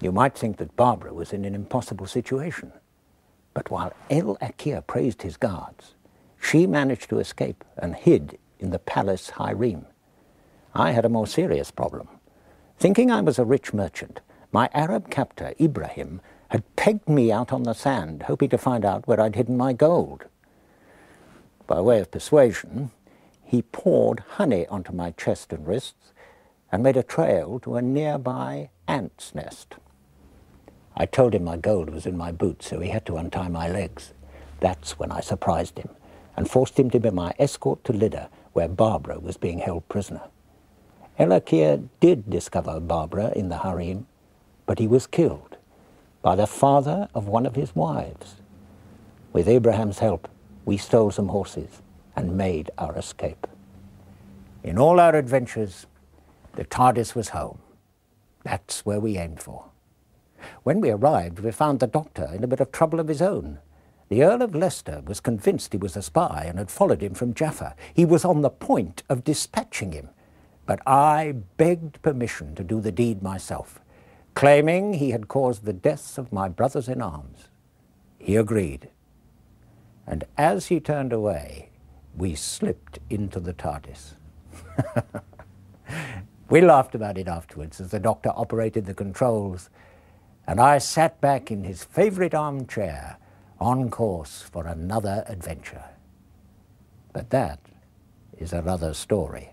You might think that Barbara was in an impossible situation. But while El Akir praised his guards, she managed to escape and hid in the palace harem. I had a more serious problem. Thinking I was a rich merchant, my Arab captor, Ibrahim, had pegged me out on the sand, hoping to find out where I'd hidden my gold. By way of persuasion, he poured honey onto my chest and wrists and made a trail to a nearby ant's nest. I told him my gold was in my boots, so he had to untie my legs. That's when I surprised him and forced him to be my escort to Lydda, where Barbara was being held prisoner. El Akir did discover Barbara in the harem, but he was killed by the father of one of his wives. With Abraham's help, we stole some horses and made our escape. In all our adventures, the TARDIS was home. That's where we aimed for. When we arrived, we found the doctor in a bit of trouble of his own. The Earl of Leicester was convinced he was a spy and had followed him from Jaffa. He was on the point of dispatching him, but I begged permission to do the deed myself, claiming he had caused the deaths of my brothers in arms. He agreed. And as he turned away, we slipped into the TARDIS. we laughed about it afterwards as the doctor operated the controls, and I sat back in his favorite armchair on course for another adventure. But that is another story.